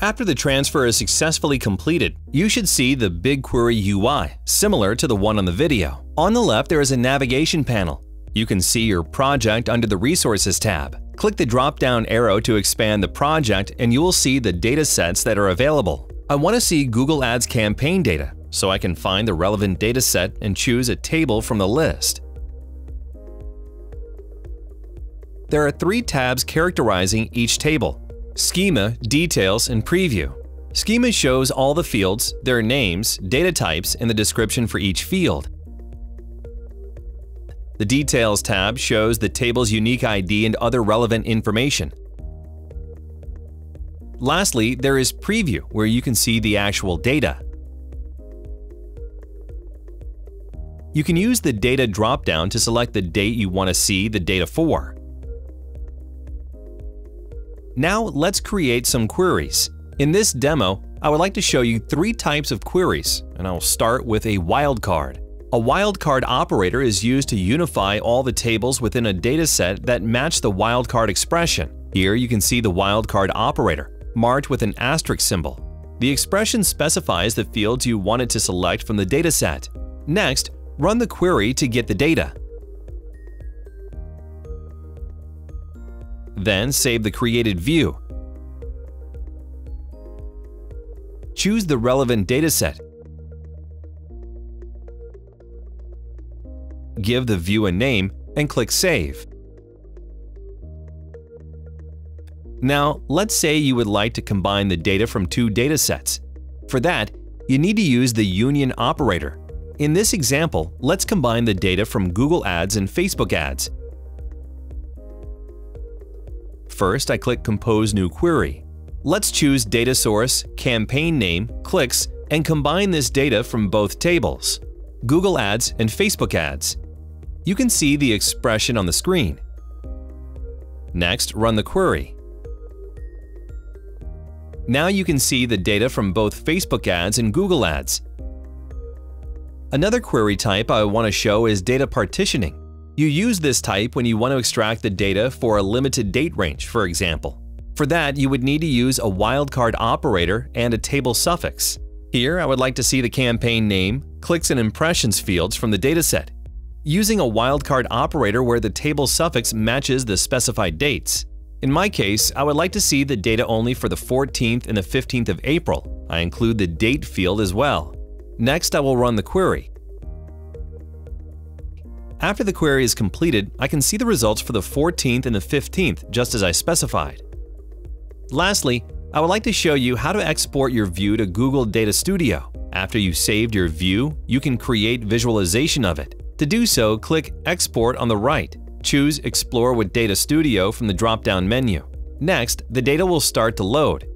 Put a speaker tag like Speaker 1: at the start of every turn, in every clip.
Speaker 1: After the transfer is successfully completed, you should see the BigQuery UI, similar to the one on the video. On the left, there is a navigation panel. You can see your project under the Resources tab. Click the drop-down arrow to expand the project and you will see the data sets that are available. I want to see Google Ads campaign data, so I can find the relevant dataset and choose a table from the list. There are three tabs characterizing each table Schema, Details, and Preview. Schema shows all the fields, their names, data types, and the description for each field. The Details tab shows the table's unique ID and other relevant information. Lastly, there is Preview, where you can see the actual data. You can use the Data dropdown to select the date you want to see the data for. Now let's create some queries. In this demo, I would like to show you three types of queries, and I'll start with a wildcard. A wildcard operator is used to unify all the tables within a dataset that match the wildcard expression. Here you can see the wildcard operator, marked with an asterisk symbol. The expression specifies the fields you want it to select from the dataset. Next, run the query to get the data. Then save the created view. Choose the relevant dataset. Give the view a name and click Save. Now, let's say you would like to combine the data from two datasets. For that, you need to use the union operator. In this example, let's combine the data from Google Ads and Facebook Ads. First, I click Compose New Query. Let's choose data source, campaign name, clicks, and combine this data from both tables, Google Ads and Facebook Ads. You can see the expression on the screen. Next, run the query. Now you can see the data from both Facebook Ads and Google Ads. Another query type I want to show is data partitioning. You use this type when you want to extract the data for a limited date range, for example. For that, you would need to use a wildcard operator and a table suffix. Here, I would like to see the campaign name, clicks and impressions fields from the dataset, using a wildcard operator where the table suffix matches the specified dates. In my case, I would like to see the data only for the 14th and the 15th of April. I include the date field as well. Next, I will run the query. After the query is completed, I can see the results for the 14th and the 15th just as I specified. Lastly, I would like to show you how to export your view to Google Data Studio. After you've saved your view, you can create visualization of it. To do so, click Export on the right. Choose Explore with Data Studio from the drop-down menu. Next, the data will start to load.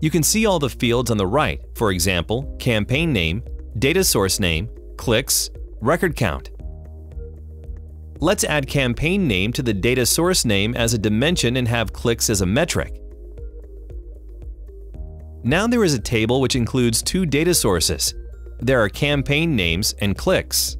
Speaker 1: You can see all the fields on the right, for example, campaign name, data source name, clicks, record count. Let's add campaign name to the data source name as a dimension and have clicks as a metric. Now there is a table which includes two data sources. There are campaign names and clicks.